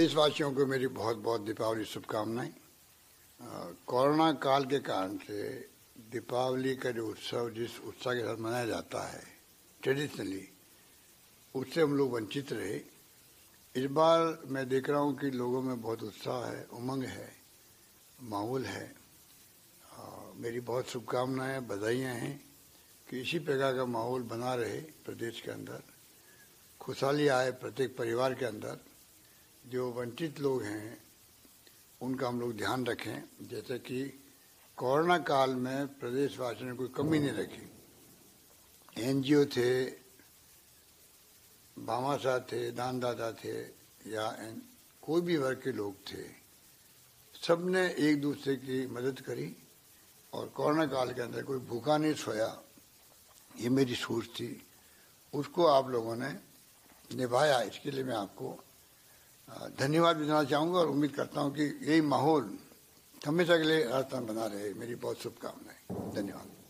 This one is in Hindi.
देशवासियों को मेरी बहुत बहुत दीपावली शुभकामनाएँ। कोरोना काल के कारण से दीपावली का जो उत्सव जिस उत्साह के साथ मनाया जाता है ट्रेडिशनली उससे हम लोग वंचित रहे। इस बार मैं देख रहा हूँ कि लोगों में बहुत उत्साह है उमंग है माहौल है। अ, मेरी बहुत शुभकामनाएँ बधाइयाँ हैं कि इसी प्रकार का माहौल बना रहे प्रदेश के अंदर। खुशहाली आए प्रत्येक परिवार के अंदर। जो वंचित लोग हैं, उनका हम लोग ध्यान रखें, जैसे कि कोरोना काल में प्रदेशवासियों ने कोई कमी नहीं रखी। एनजीओ थे भामाशाह थे, दानदाता थे, या एन- कोई भी वर्ग के लोग थे सबने एक दूसरे की मदद करी और कोरोना काल के अंदर कोई भूखा नहीं सोया, ये मेरी सोच थी। उसको आप लोगों ने निभाया, इसके लिए मैं आपको धन्यवाद भी देना चाहूँगा और उम्मीद करता हूँ कि यही माहौल हमेशा के लिए राजस्थान बना रहे। मेरी बहुत शुभकामनाएँ। धन्यवाद।